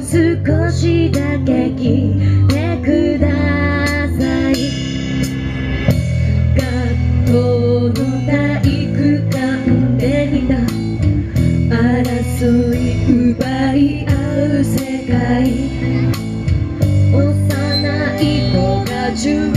少しだけ聞いてください。学校の体育館で見た争い奪い合う世界。幼い子が中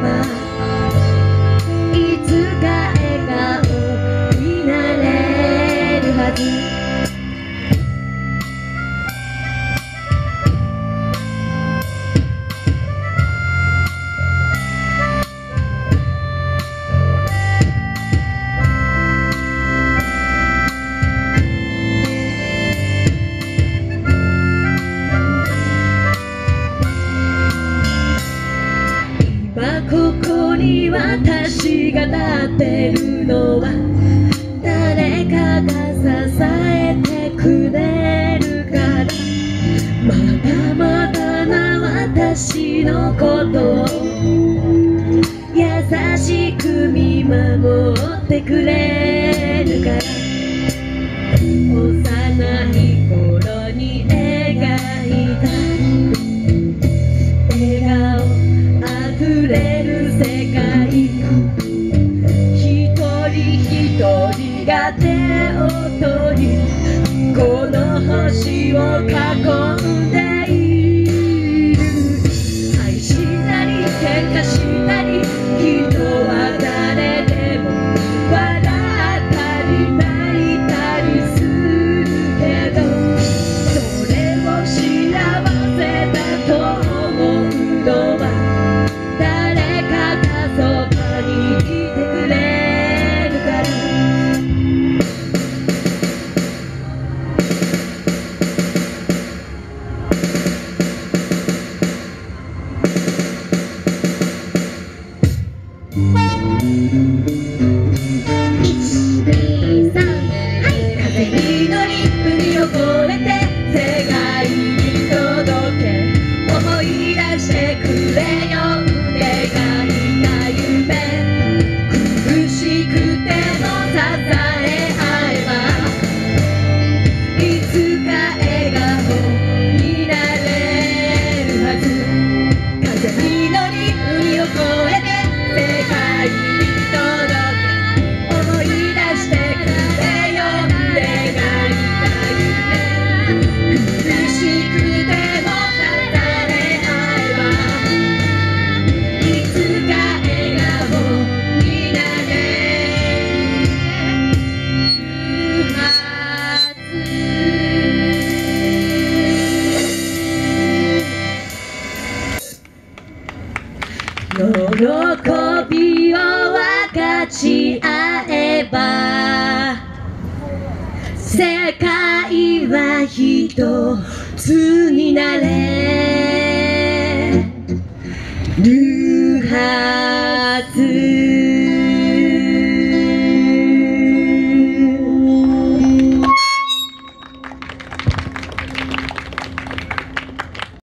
forever が立ってるのは誰かが支えてくれるから。まだまだな私のことを優しく見守ってくれ。る鳥が手を取りこの星を囲んでし合えば世界は一つになれ。